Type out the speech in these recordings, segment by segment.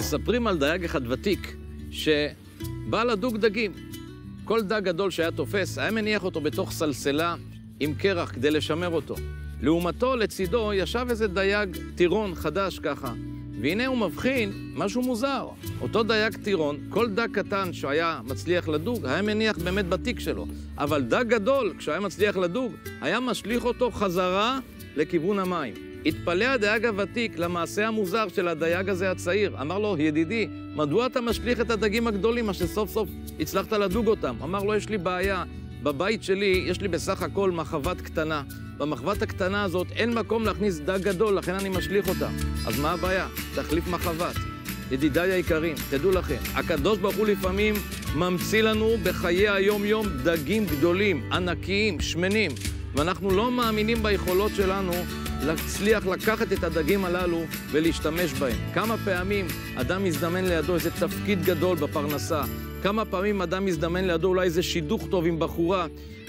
מספרים על דייג אחד ותיק, שבא לדוג דגים. כל דג גדול שהיה תופס, היה מניח אותו בתוך סלסלה עם קרח כדי לשמר אותו. לעומתו, לצידו, ישב איזה דייג טירון חדש ככה, והנה הוא מבחין משהו מוזר. אותו דייג טירון, כל דג קטן שהיה מצליח לדוג, היה מניח באמת בתיק שלו. אבל דג גדול, כשהיה מצליח לדוג, היה משליך אותו חזרה לכיוון המים. התפלא הדייג הוותיק למעשה המוזר של הדייג הזה הצעיר. אמר לו, ידידי, מדוע אתה משליך את הדגים הגדולים, מה שסוף סוף הצלחת לדוג אותם? אמר לו, יש לי בעיה. בבית שלי יש לי בסך הכל מחבת קטנה. במחבת הקטנה הזאת אין מקום להכניס דג גדול, לכן אני משליך אותה. אז מה הבעיה? תחליף מחבת. ידידיי היקרים, תדעו לכם, הקדוש ברוך הוא לפעמים ממציא לנו בחיי היום-יום דגים גדולים, ענקיים, שמנים, ואנחנו לא מאמינים ביכולות שלנו להצליח לקחת את הדגים הללו ולהשתמש בהם. כמה פעמים אדם מזדמן לידו איזה תפקיד גדול בפרנסה, כמה פעמים אדם מזדמן לידו אולי איזה שידוך טוב עם בחורה,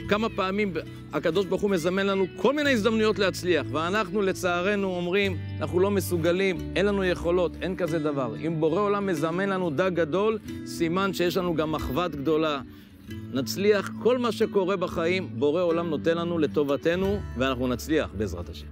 כמה פעמים הקדוש ברוך הוא מזמן לנו כל מיני הזדמנויות להצליח, ואנחנו לצערנו אומרים, אנחנו לא מסוגלים, אין לנו יכולות, אין כזה דבר. אם בורא עולם מזמן לנו דג גדול, סימן שיש לנו גם מחבת גדולה. נצליח, כל מה שקורה בחיים, בורא עולם נותן לנו לטובתנו, ואנחנו נצליח, בעזרת השם.